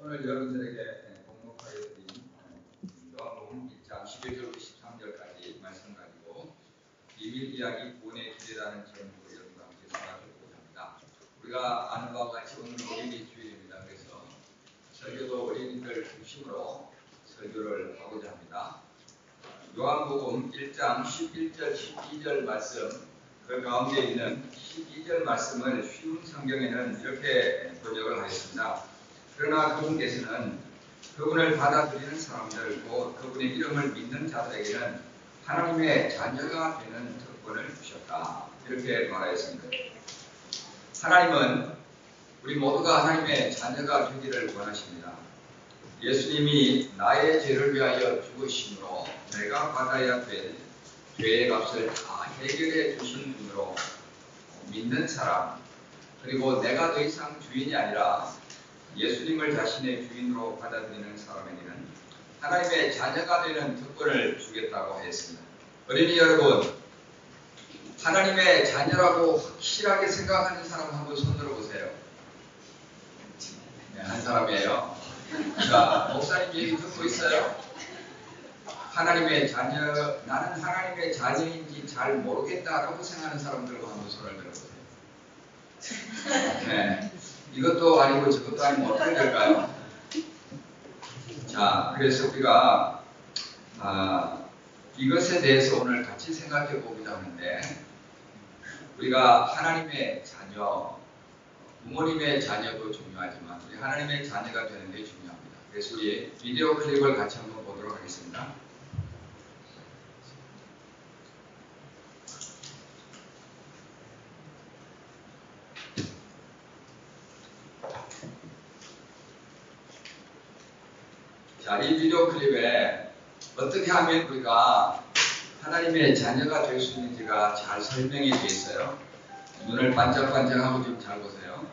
오늘 여러분들에게 복목하여 드린 요한복음 1장 11절부터 13절까지 말씀 가지고 비밀 이야기 구원의 기대라는 제목으로 여러분과 함께 살아보고자 합니다. 우리가 아는 바와 같이 오늘은 어린이 주일입니다. 그래서 설교도 어린이들 중심으로 설교를 하고자 합니다. 요한복음 1장 11절 12절 말씀 그 가운데 있는 12절 말씀을 쉬운 성경에는 이렇게 번역을 하였습니다. 그러나 그분께서는 그분을 받아들이는 사람들, 곧 그분의 이름을 믿는 자들에게는 하나님의 자녀가 되는 특권을 주셨다. 이렇게 말하였습니다. 하나님은 우리 모두가 하나님의 자녀가 되기를 원하십니다. 예수님이 나의 죄를 위하여 죽으심으로 내가 받아야 될 죄의 값을 다 해결해 주신 분으로 믿는 사람, 그리고 내가 더 이상 주인이 아니라 예수님을 자신의 주인으로 받아들이는 사람에게는 하나님의 자녀가 되는 특권을 주겠다고 했습니다. 어린이 여러분, 하나님의 자녀라고 확실하게 생각하는 사람 한번 손 들어 보세요. 네, 한 사람이에요. 자, 목사님 얘기 듣고 있어요? 하나님의 자녀, 나는 하나님의 자녀인지 잘 모르겠다라고 생각하는 사람들과 한번 손을 들어보세요. 네. 이것도 아니고 저것도 아니고 어떻게 될까요? 자, 그래서 우리가 아, 이것에 대해서 오늘 같이 생각해 보고자 하는데 우리가 하나님의 자녀, 부모님의 자녀도 중요하지만 우리 하나님의 자녀가 되는 게 중요합니다. 그래서 우리 비디오 클립을 같이 한번 보도록 하겠습니다. 자, 이 비디오 클립에 어떻게 하면 우리가 하나님의 자녀가 될 수 있는지가 잘 설명이 되어 있어요. 눈을 반짝반짝하고 좀 잘 보세요.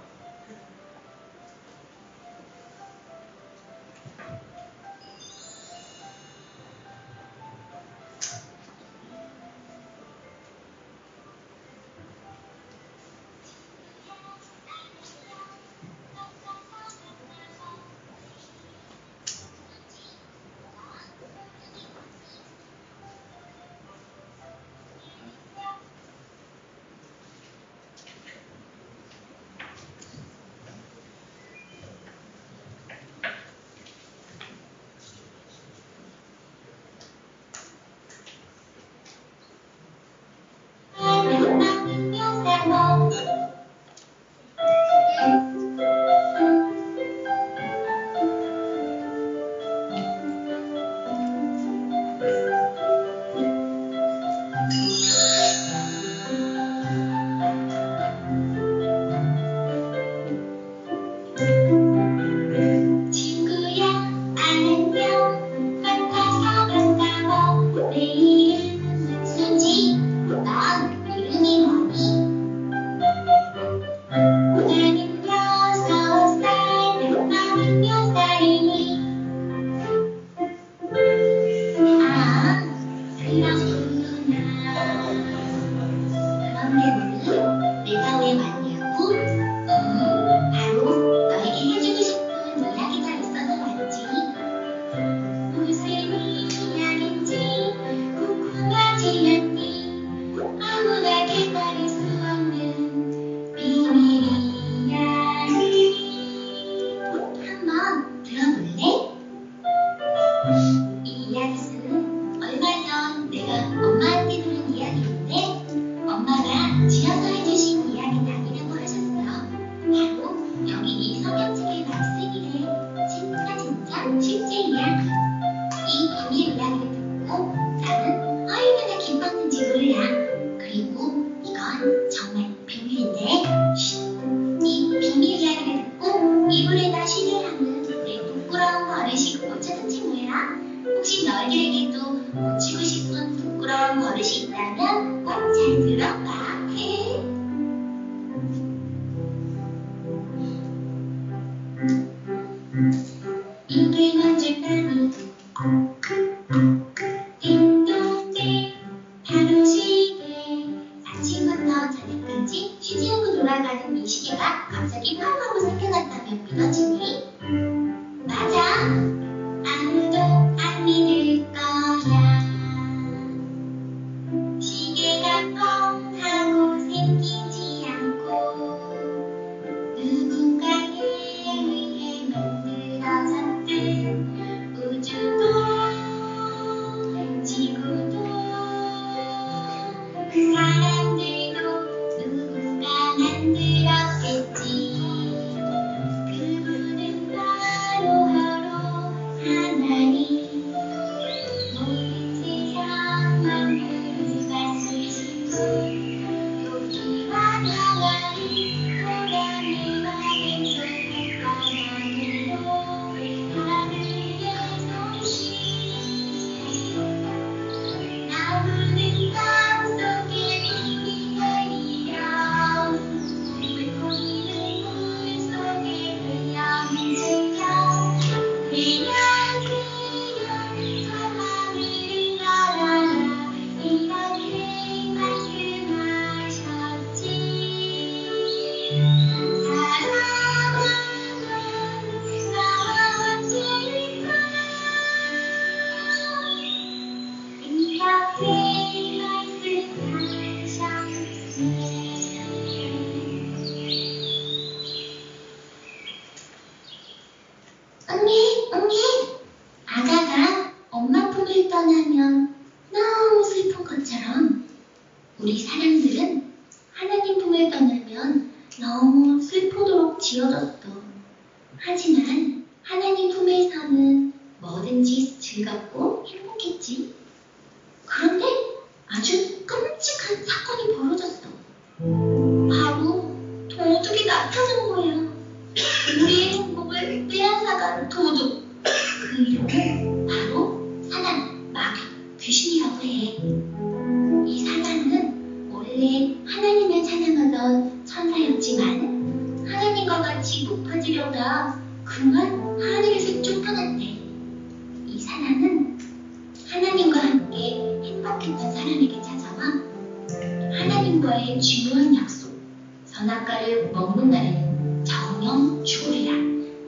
하나님과의 중요한 약속, 선악과를 먹는 날에는 정령 죽으리라.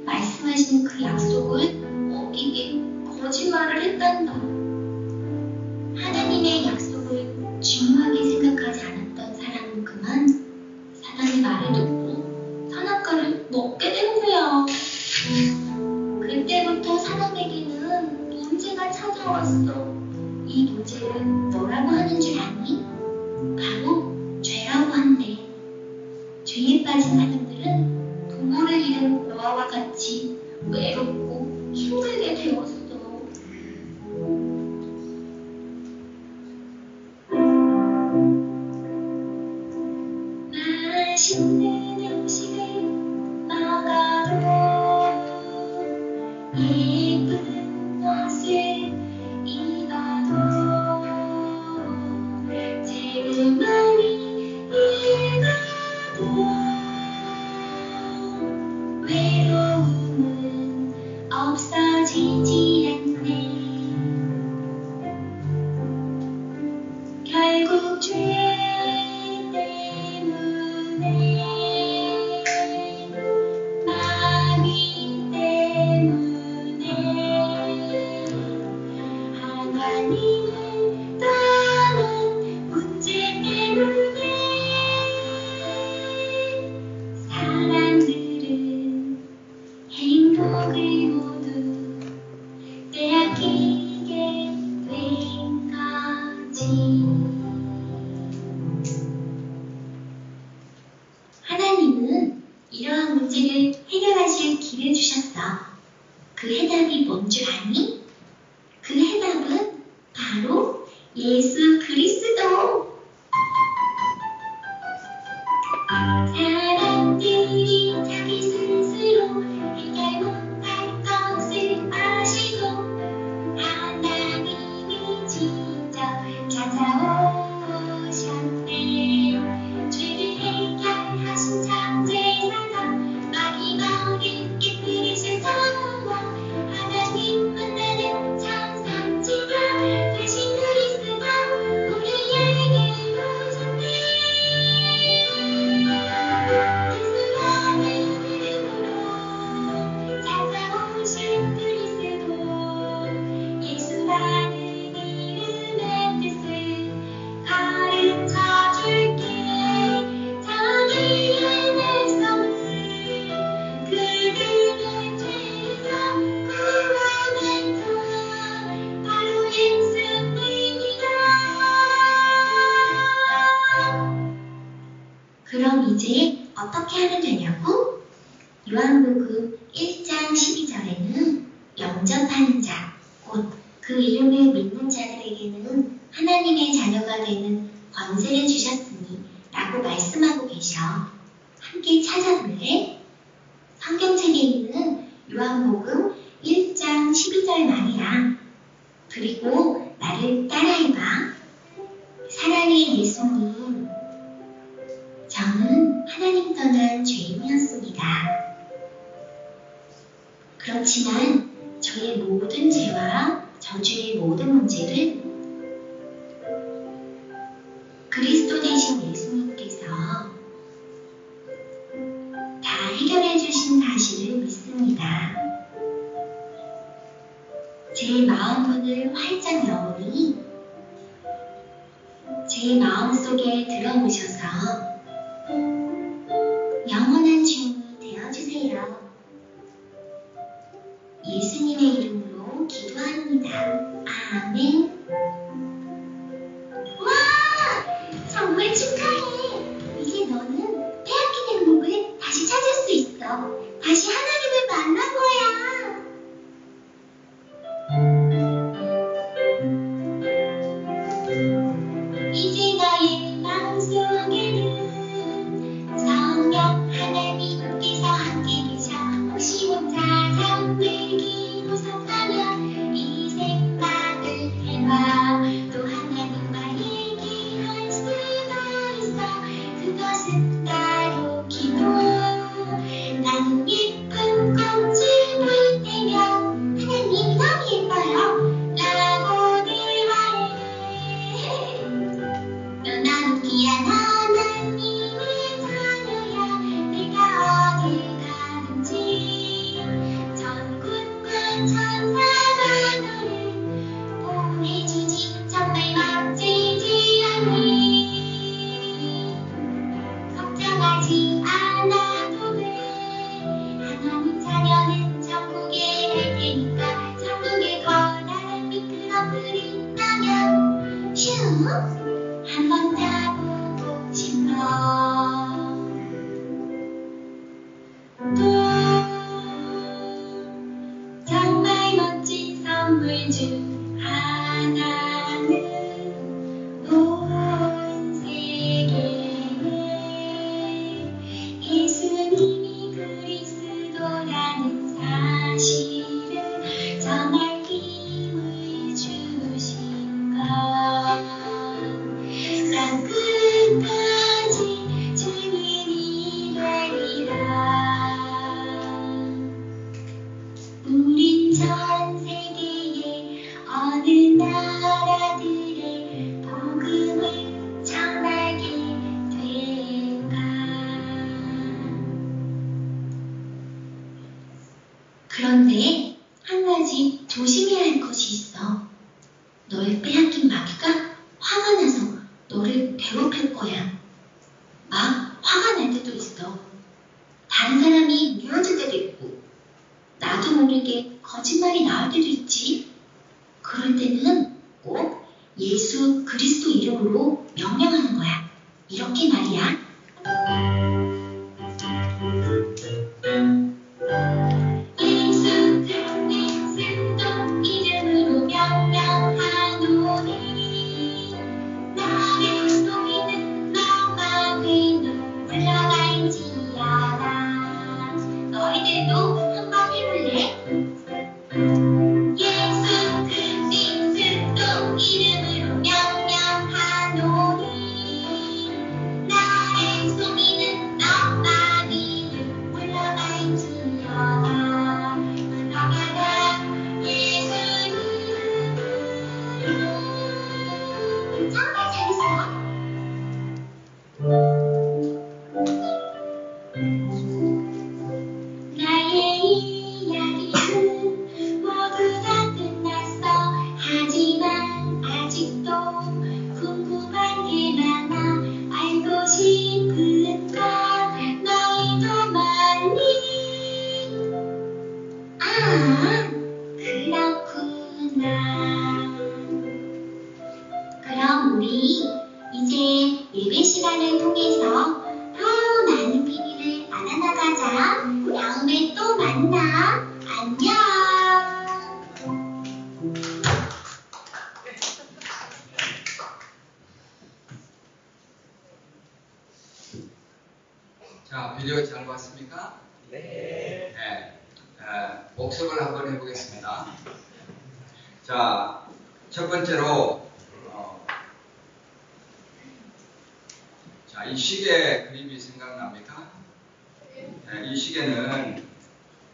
말씀하신 그 약속을 어기게 거짓말을 했단다. 하나님의 약속. 사랑하는 자, 곧 그 이름을 믿는 자들에게는 하나님의 자녀가 되는 권세를 주셨으니 라고 말씀하고 계셔. 함께 찾아볼래? 성경책에 있는 요한복음 1장 12절 말이야. 그리고 나를 따라해봐. 사랑의 예수님. 저는 하나님 떠난 죄인이었습니다. 그렇지만 Daddy. 그런데 한 가지 조심해야 할 것이 있어. 널 빼앗긴 말. 첫 번째로 어, 자, 이 시계 그림이 생각납니까? 네, 이 시계는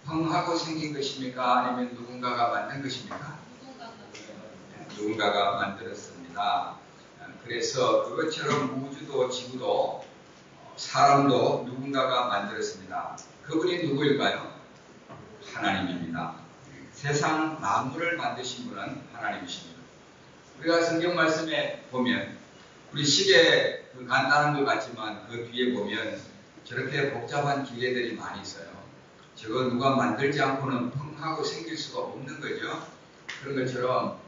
펑하고 생긴 것입니까? 아니면 누군가가 만든 것입니까? 네, 누군가가 만들었습니다. 네, 그래서 그것처럼 우주도 지구도 어, 사람도 누군가가 만들었습니다. 그분이 누구일까요? 하나님입니다. 세상 만물을 만드신 분은 하나님이십니다. 우리가 성경 말씀에 보면 우리 시계 그 간단한 것 같지만 그 뒤에 보면 저렇게 복잡한 기계들이 많이 있어요. 저거 누가 만들지 않고는 펑 하고 생길 수가 없는 거죠. 그런 것처럼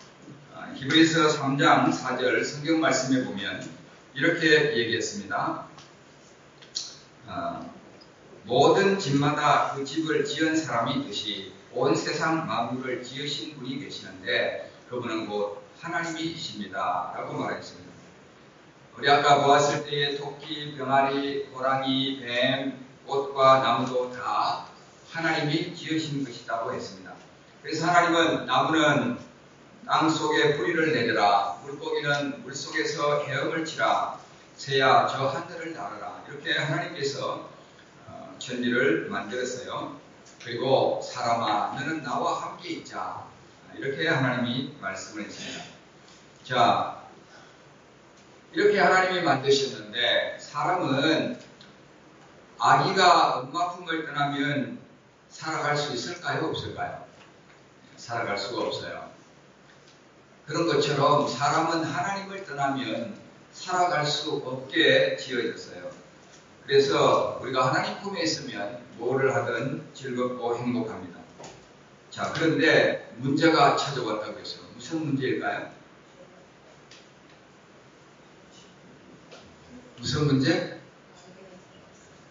아, 히브리서 3장 4절 성경 말씀에 보면 이렇게 얘기했습니다. 아, 모든 집마다 그 집을 지은 사람이 있듯이 온 세상 만물을 지으신 분이 계시는데 그분은 곧 하나님이십니다. 라고 말했습니다. 우리 아까 보았을 때의 토끼, 병아리, 호랑이, 뱀, 꽃과 나무도 다 하나님이 지으신 것이라고 했습니다. 그래서 하나님은 나무는 땅 속에 뿌리를 내려라, 물고기는 물 속에서 헤엄을 치라, 새야 저 하늘을 날아라. 이렇게 하나님께서 어, 천지를 만들었어요. 그리고 사람아 너는 나와 함께 있자. 이렇게 하나님이 말씀을 했습니다. 자, 이렇게 하나님이 만드셨는데 사람은 아기가 엄마 품을 떠나면 살아갈 수 있을까요? 없을까요? 살아갈 수가 없어요. 그런 것처럼 사람은 하나님을 떠나면 살아갈 수 없게 지어졌어요. 그래서 우리가 하나님 품에 있으면 뭐를 하든 즐겁고 행복합니다. 자, 그런데 문제가 찾아왔다고 해서 무슨 문제일까요? 무슨 문제?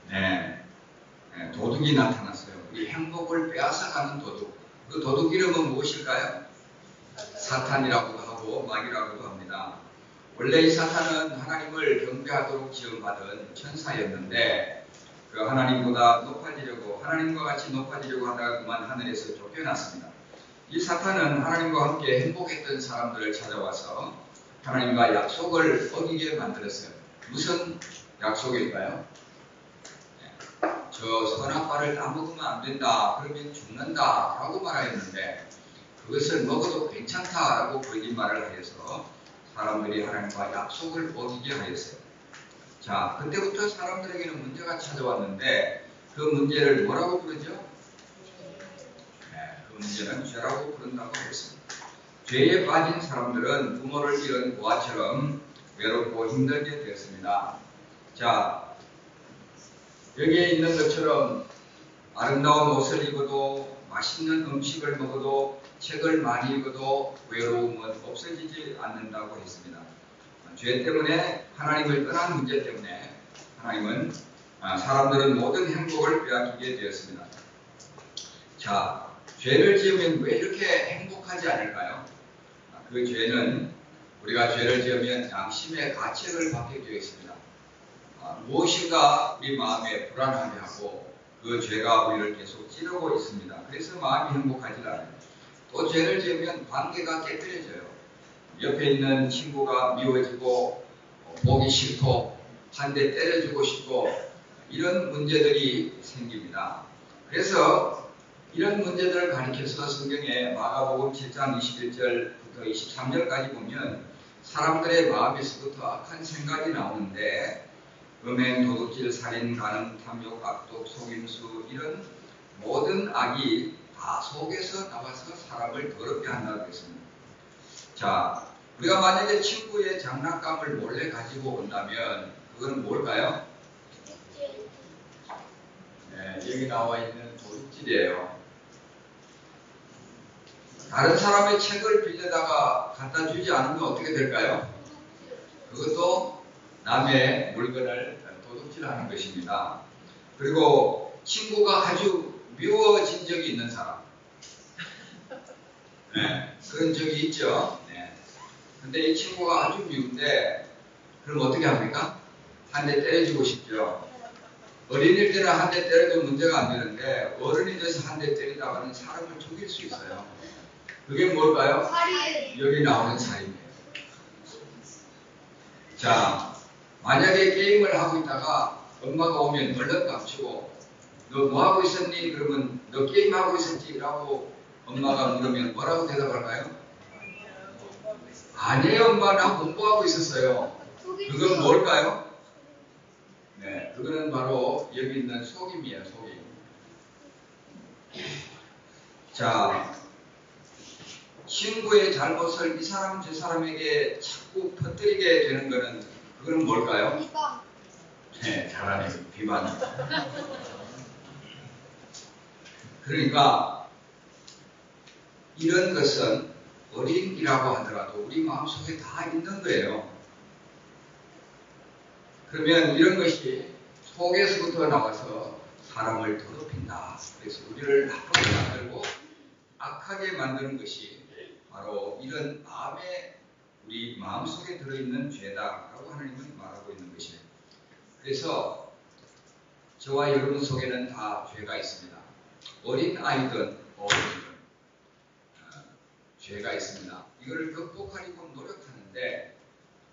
네. 네, 도둑이 나타났어요. 우리 행복을 빼앗아가는 도둑. 그 도둑 이름은 무엇일까요? 사탄이라고도 하고 마귀라고도 합니다. 원래 이 사탄은 하나님을 경배하도록 지원받은 천사였는데 그 하나님보다 높아지려고 하나님과 같이 높아지려고 하다가 그만 하늘에서 쫓겨났습니다. 이 사탄은 하나님과 함께 행복했던 사람들을 찾아와서 하나님과 약속을 어기게 만들었어요. 무슨 약속일까요? 저 선악과를 따먹으면 안 된다. 그러면 죽는다. 라고 말하였는데 그것을 먹어도 괜찮다라고 거짓말을 하여서 사람들이 하나님과 약속을 어기게 하였어요. 자, 그때부터 사람들에게는 문제가 찾아왔는데 그 문제를 뭐라고 부르죠? 네, 그 문제는 죄라고 부른다고 했습니다. 죄에 빠진 사람들은 부모를 잃은 고아처럼 외롭고 힘들게 되었습니다. 자, 여기에 있는 것처럼 아름다운 옷을 입어도 맛있는 음식을 먹어도 책을 많이 읽어도 외로움은 없어지지 않는다고 했습니다. 죄 때문에 하나님을 떠난 문제 때문에 하나님은 아, 사람들은 모든 행복을 빼앗기게 되었습니다. 자, 죄를 지으면 왜 이렇게 행복하지 않을까요? 아, 그 죄는 우리가 죄를 지으면 양심의 가책을 받게 되어 있습니다. 아, 무엇인가 우리 마음에 불안하게 하고 그 죄가 우리를 계속 찌르고 있습니다. 그래서 마음이 행복하지 않아요. 또 죄를 지으면 관계가 깨뜨려져요. 옆에 있는 친구가 미워지고 보기 싫고 한 대 때려주고 싶고 이런 문제들이 생깁니다. 그래서 이런 문제들을 가리켜서 성경에 마가복음 7장 21절부터 23절까지 보면 사람들의 마음에서부터 악한 생각이 나오는데 음행, 도둑질, 살인, 간음, 탐욕, 악독, 속임수 이런 모든 악이 다 속에서 나와서 사람을 더럽게 한다고 했습니다. 자, 우리가 만약에 친구의 장난감을 몰래 가지고 온다면 그건 뭘까요? 네, 여기 나와 있는 도둑질이에요. 다른 사람의 책을 빌려다가 갖다 주지 않으면 어떻게 될까요? 그것도 남의 물건을 도둑질하는 것입니다. 그리고 친구가 아주 미워진 적이 있는 사람. 네, 그런 적이 있죠. 네. 근데 이 친구가 아주 미운데, 그럼 어떻게 합니까? 한 대 때려주고 싶죠. 어린일 때는 한 대 때려도 문제가 안 되는데, 어른이 돼서 한 대 때리다가는 사람을 죽일 수 있어요. 그게 뭘까요? 여기 나오는 살인이에요. 자, 만약에 게임을 하고 있다가 엄마가 오면 얼른 감추고 너 뭐 하고 있었니? 그러면 너 게임 하고 있었지? 라고 엄마가 물으면 뭐라고 대답할까요? 아니에요 엄마 나 공부하고 있었어요. 그건 뭘까요? 네, 그거는 바로 여기 있는 속임이에요, 속임. 자, 친구의 잘못을 이 사람 저 사람에게 자꾸 퍼뜨리게 되는 것은 그건 뭘까요? 네, 잘하네요. 비반. 그러니까 이런 것은 어린이라고 하더라도 우리 마음속에 다 있는 거예요. 그러면 이런 것이 속에서부터 나와서 사람을 더럽힌다. 그래서 우리를 나쁘게 만들고 악하게 만드는 것이 바로 이런 마음에 우리 마음속에 들어있는 죄다라고 하나님은 말하고 있는 것이에요. 그래서 저와 여러분 속에는 다 죄가 있습니다. 어린 아이든 어른이든 어, 죄가 있습니다. 이걸 극복하려고 노력하는데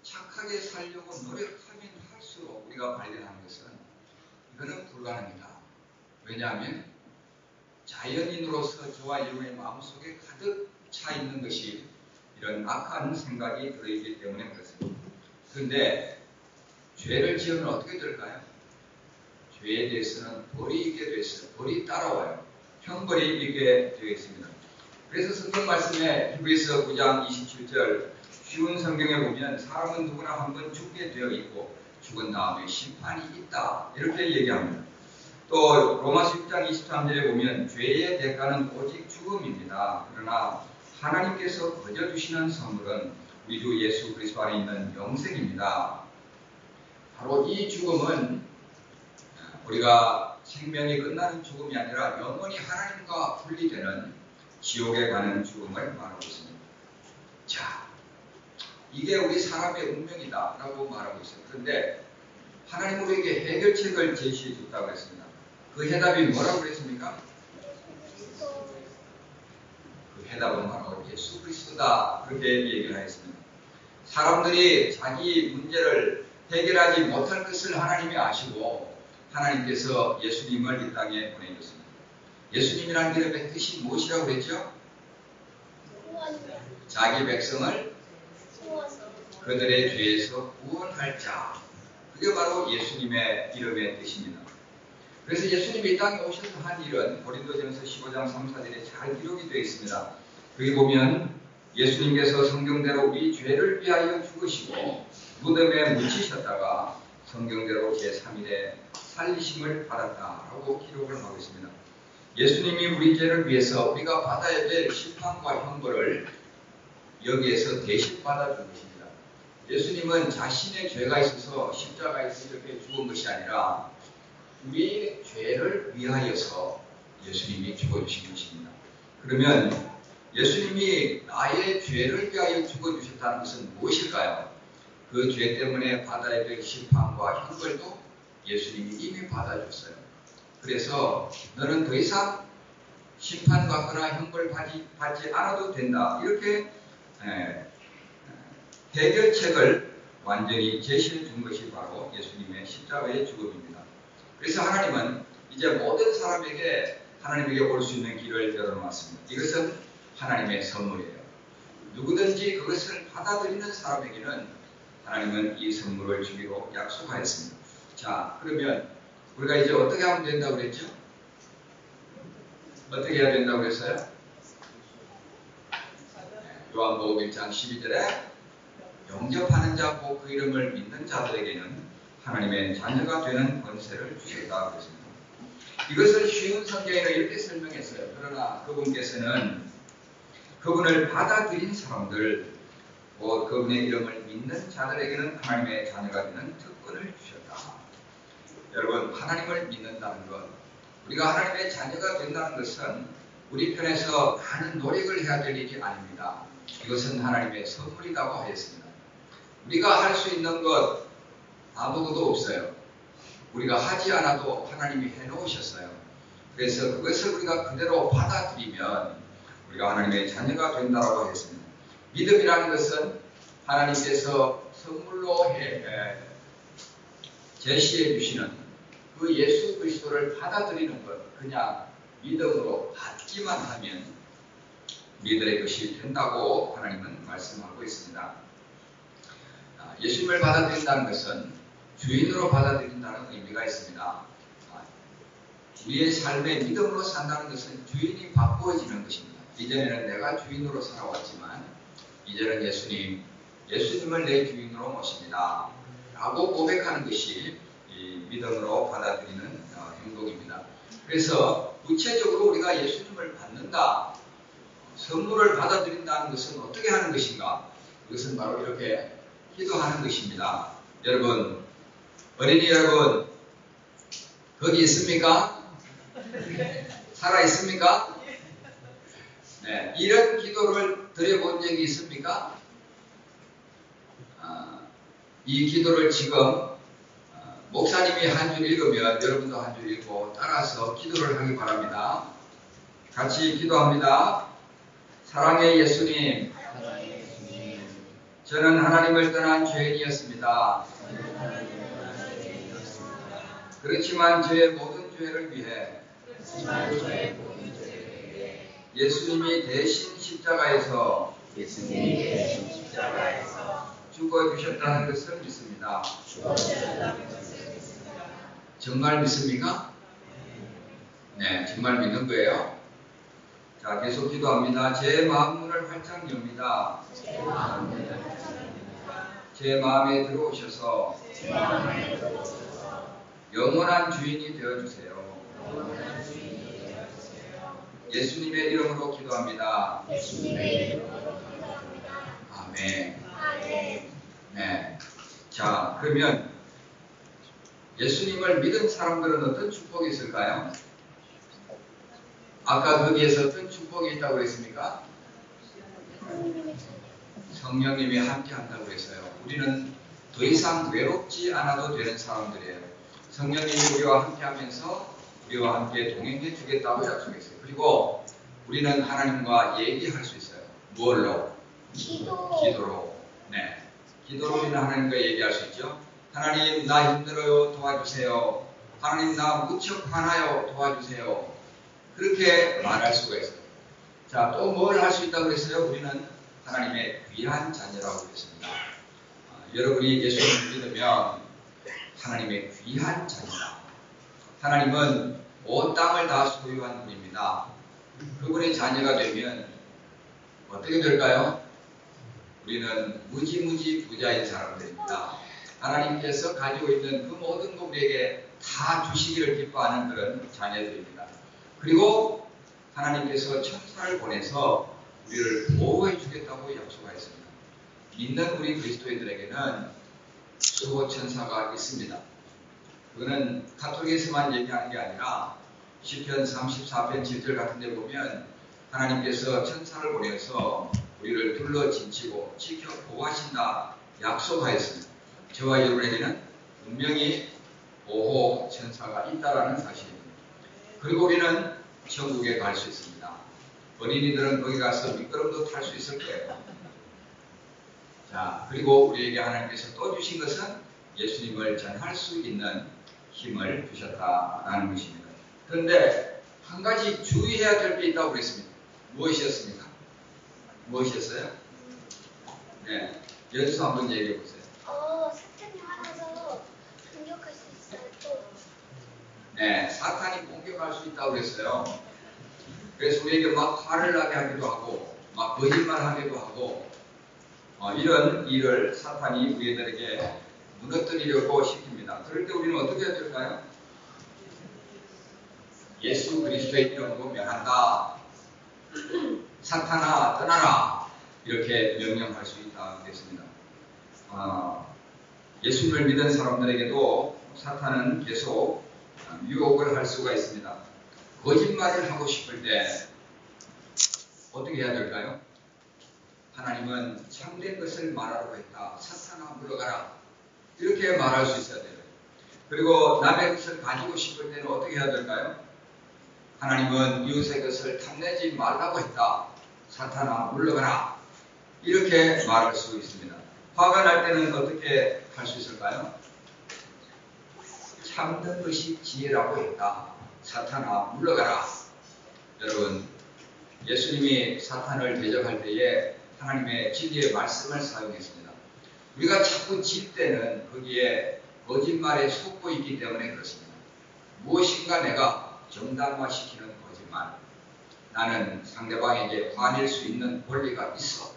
착하게 살려고 노력하면 할수록 우리가 발견하는 것은 이거는 불가능이다. 왜냐하면 자연인으로서 저와 여러분의 마음속에 가득 차 있는 것이 이런 악한 생각이 들어있기 때문에 그렇습니다. 그런데 죄를 지으면 어떻게 될까요? 죄에 대해서는 벌이 있게 되어 있어요. 벌이 따라와요. 형벌이 있게 되어 있습니다. 그래서 성경 말씀에 히브리서 9장 27절 쉬운 성경에 보면 사람은 누구나 한 번 죽게 되어 있고 죽은 다음에 심판이 있다 이렇게 얘기합니다. 또 로마서 6장 23절에 보면 죄의 대가는 오직 죽음입니다. 그러나 하나님께서 거저 주시는 선물은 우리 주 예수 그리스도 안에 있는 영생입니다. 바로 이 죽음은 우리가 생명이 끝나는 죽음이 아니라 영원히 하나님과 분리되는 지옥에 가는 죽음을 말하고 있습니다. 자, 이게 우리 사람의 운명이다라고 말하고 있어요. 그런데 하나님 우리에게 해결책을 제시해 줬다고 했습니다. 그 해답이 뭐라고 그랬습니까? 그 해답은 바로 예수 그리스도다. 그렇게 얘기를 하였습니다. 사람들이 자기 문제를 해결하지 못할 것을 하나님이 아시고 하나님께서 예수님을 이 땅에 보내줬습니다. 예수님이라는 이름의 뜻이 무엇이라고 그랬죠? 자기 백성을 그들의 죄에서 구원할 자. 그게 바로 예수님의 이름의 뜻입니다. 그래서 예수님이 이 땅에 오셔서 한 일은 고린도전서 15장 3, 4절에 잘 기록이 되어 있습니다. 거기 보면 예수님께서 성경대로 우리 죄를 위하여 죽으시고 무덤에 묻히셨다가 성경대로 제3일에 살리심을 받았다라고 기록을 하고 있습니다. 예수님이 우리 죄를 위해서 우리가 받아야 될 심판과 형벌을 여기에서 대신 받아준 것입니다. 예수님은 자신의 죄가 있어서 십자가에서 이렇게 죽은 것이 아니라 우리 죄를 위하여서 예수님이 죽어주신 것입니다. 그러면 예수님이 나의 죄를 위하여 죽어주셨다는 것은 무엇일까요? 그 죄 때문에 받아야 될 심판과 형벌도 예수님이 이미 받아줬어요. 그래서 너는 더 이상 심판받거나 형벌 받지, 받지 않아도 된다. 이렇게 에, 해결책을 완전히 제시해 준 것이 바로 예수님의 십자가의 죽음입니다. 그래서 하나님은 이제 모든 사람에게 하나님에게 올 수 있는 길을 열어놓았습니다. 이것은 하나님의 선물이에요. 누구든지 그것을 받아들이는 사람에게는 하나님은 이 선물을 주기로 약속하였습니다. 자, 그러면 우리가 이제 어떻게 하면 된다고 그랬죠? 어떻게 해야 된다고 그랬어요? 요한복음 1장 12절에 영접하는 자, 곧그 이름을 믿는 자들에게는 하나님의 자녀가 되는 권세를 주셨다 그랬습니다. 이것을 쉬운 성경에는 이렇게 설명했어요. 그러나 그분께서는 그분을 받아들인 사람들, 곧 그분의 이름을 믿는 자들에게는 하나님의 자녀가 되는 특권을 주셨다. 여러분, 하나님을 믿는다는 것, 우리가 하나님의 자녀가 된다는 것은 우리 편에서 많은 노력을 해야 될 일이 아닙니다. 이것은 하나님의 선물이라고 하였습니다. 우리가 할 수 있는 것 아무것도 없어요. 우리가 하지 않아도 하나님이 해놓으셨어요. 그래서 그것을 우리가 그대로 받아들이면 우리가 하나님의 자녀가 된다고 했습니다. 믿음이라는 것은 하나님께서 선물로 해, 제시해 주시는 그 예수 그리스도를 받아들이는 것, 그냥 믿음으로 받기만 하면 우리들의 것이 된다고 하나님은 말씀하고 있습니다. 예수님을 받아들인다는 것은 주인으로 받아들인다는 의미가 있습니다. 우리의 삶의 믿음으로 산다는 것은 주인이 바꾸어지는 것입니다. 이전에는 내가 주인으로 살아왔지만 이제는 예수님, 예수님을 내 주인으로 모십니다. 라고 고백하는 것이 믿음으로 받아들이는 어, 행동입니다. 그래서 구체적으로 우리가 예수님을 받는다. 선물을 받아들인다는 것은 어떻게 하는 것인가? 그것은 바로 이렇게 기도하는 것입니다. 여러분, 어린이 여러분, 거기 있습니까? 살아 있습니까? 네, 이런 기도를 드려본 적이 있습니까? 아, 이 기도를 지금 아, 목사님이 한 줄 읽으면 여러분도 한 줄 읽고 따라서 기도를 하기 바랍니다. 같이 기도합니다. 사랑의 예수님, 저는 하나님을 떠난 죄인이었습니다. 그렇지만 저의 모든 죄를 위해 예수님이 대신 십자가에서 죽어 주셨다는 것을 믿습니다. 정말 믿습니까? 네, 정말 믿는 거예요. 자, 계속 기도합니다. 제 마음 문을 활짝 엽니다. 제 마음에 들어오셔서 영원한 주인이 되어주세요. 예수님의 이름으로 기도합니다. 아멘. 네. 자, 그러면 예수님을 믿은 사람들은 어떤 축복이 있을까요? 아까 거기에서 어떤 축복이 있다고 했습니까? 성령님이 함께 한다고 했어요. 우리는 더 이상 외롭지 않아도 되는 사람들이에요. 성령님이 우리와 함께 하면서 우리와 함께 동행해 주겠다고 약속했어요. 그리고 우리는 하나님과 얘기할 수 있어요. 무엇로? 기도. 기도로. 네. 기도로 우리는 하나님과 얘기할 수 있죠. 하나님, 나 힘들어요. 도와주세요. 하나님, 나 무척 화나요. 도와주세요. 그렇게 말할 수가 있어요. 자, 또 뭘 할 수 있다고 그랬어요? 우리는 하나님의 귀한 자녀라고 그랬습니다. 아, 여러분이 예수님을 믿으면 하나님의 귀한 자녀다. 하나님은 온 땅을 다 소유한 분입니다. 그분의 자녀가 되면 어떻게 될까요? 우리는 무지무지 부자인 사람들입니다. 하나님께서 가지고 있는 그 모든 것 우리에게 다 주시기를 기뻐하는 그런 자녀들입니다. 그리고 하나님께서 천사를 보내서 우리를 보호해 주겠다고 약속하였습니다. 믿는 우리 그리스도인들에게는 수호 천사가 있습니다. 그거는 카톨릭에서만 얘기하는 게 아니라 시편 34편 7절 같은 데 보면 하나님께서 천사를 보내서 우리를 둘러 진치고 지켜 보호하신다 약속하였습니다. 저와 여러분에게는 분명히 보호 천사가 있다라는 사실입니다. 그리고 우리는 천국에 갈 수 있습니다. 어린이들은 거기 가서 미끄럼도 탈 수 있을 거예요. 자, 그리고 우리에게 하나님께서 또 주신 것은 예수님을 전할 수 있는 힘을 주셨다라는 것입니다. 그런데 한 가지 주의해야 될 게 있다고 그랬습니다. 무엇이었습니까? 무엇이었어요? 네, 연수 한번 얘기해 보세요. 어, 사탄이 화나서 공격할 수 있어요. 또. 네, 사탄이 공격할 수 있다고 그랬어요. 그래서 우리에게 막 화를 나게 하기도 하고, 막 거짓말하기도 하고, 어, 이런 일을 사탄이 우리들에게 무너뜨리려고 시킵니다. 그럴 때 우리는 어떻게 해야 될까요? 예수 그리스도의 이름으로 명한다. 사탄아 떠나라. 이렇게 명령할 수 있다 그랬습니다. 어, 예수님을 믿은 사람들에게도 사탄은 계속 유혹을 할 수가 있습니다. 거짓말을 하고 싶을 때 어떻게 해야 될까요? 하나님은 참된 것을 말하라고 했다. 사탄아 물러가라. 이렇게 말할 수 있어야 돼요. 그리고 남의 것을 가지고 싶을 때는 어떻게 해야 될까요? 하나님은 이웃의 것을 탐내지 말라고 했다. 사탄아 물러가라. 이렇게 말할 수 있습니다. 화가 날 때는 어떻게 할 수 있을까요? 참는 것이 지혜라고 했다. 사탄아 물러가라. 여러분, 예수님이 사탄을 대적할 때에 하나님의 진리의 말씀을 사용했습니다. 우리가 자꾸 질 때는 거기에 거짓말에 속고 있기 때문에 그렇습니다. 무엇인가 내가 정당화시키는 거짓말. 나는 상대방에게 화낼 수 있는 권리가 있어.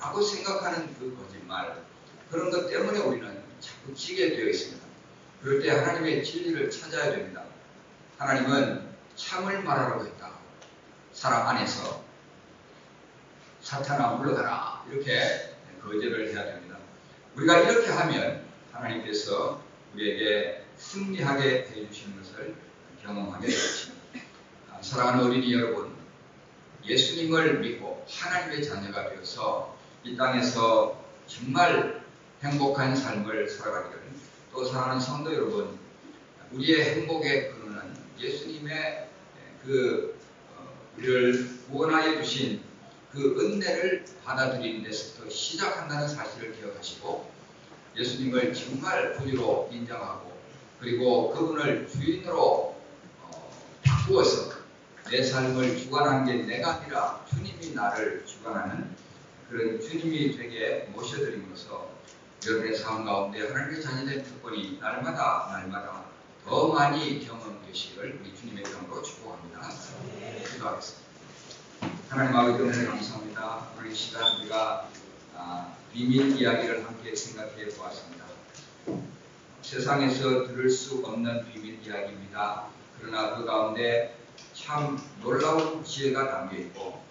라고 생각하는 그 거짓말. 그런 것 때문에 우리는 자꾸 지게 되어 있습니다. 그럴 때 하나님의 진리를 찾아야 됩니다. 하나님은 참을 말하라고 했다. 사랑 안에서 사탄아 물러가라 이렇게 거절을 해야 됩니다. 우리가 이렇게 하면 하나님께서 우리에게 승리하게 해주시는 것을 경험하게 되십니다. 아, 사랑하는 어린이 여러분, 예수님을 믿고 하나님의 자녀가 되어서 이 땅에서 정말 행복한 삶을 살아가기를 또 사랑하는 성도 여러분, 우리의 행복의 근원은 예수님의 그 어, 우리를 구원하여 주신 그 은혜를 받아들이는 데서부터 시작한다는 사실을 기억하시고 예수님을 정말 구주로 인정하고 그리고 그분을 주인으로 어, 바꾸어서 내 삶을 주관하는 게 내가 아니라 주님이 나를 주관하는 그런 주님이 되게 모셔드림으로써 여러분의 삶 가운데 하나님의 자녀된 특권이 날마다 날마다 더 많이 경험되시기를 우리 주님의 이름으로 축복합니다. 기도하겠습니다. 하나님 아버지 오늘 감사합니다. 이 시간 우리가 아, 비밀 이야기를 함께 생각해 보았습니다. 세상에서 들을 수 없는 비밀 이야기입니다. 그러나 그 가운데 참 놀라운 지혜가 담겨 있고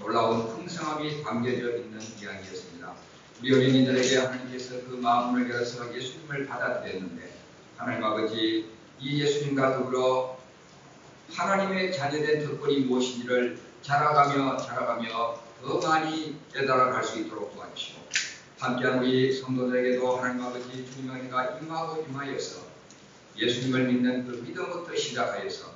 놀라운 풍성함이 담겨져 있는 이야기였습니다. 우리 어린이들에게 하나님께서 그 마음을 열어서 예수님을 받아들였는데 하나님 아버지 이 예수님과 더불어 하나님의 자녀된 특권이 무엇인지를 자라가며 자라가며 더 많이 깨달아 갈 수 있도록 도와주시고 함께한 우리 성도들에게도 하나님 아버지 주님의 은혜가 임하고 임하여서 예수님을 믿는 그 믿음부터 시작하여서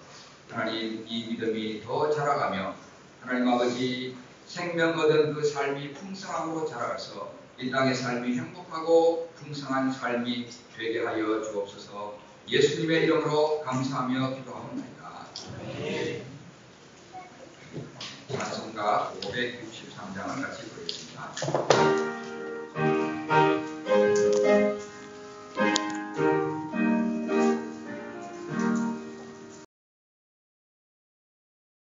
하나님 이 믿음이 더 자라가며 하나님 아버지 생명 얻은 그 삶이 풍성함으로 자라가서 이 땅의 삶이 행복하고 풍성한 삶이 되게 하여 주옵소서 예수님의 이름으로 감사하며 기도합니다. 찬송가 563장을 같이 보겠습니다.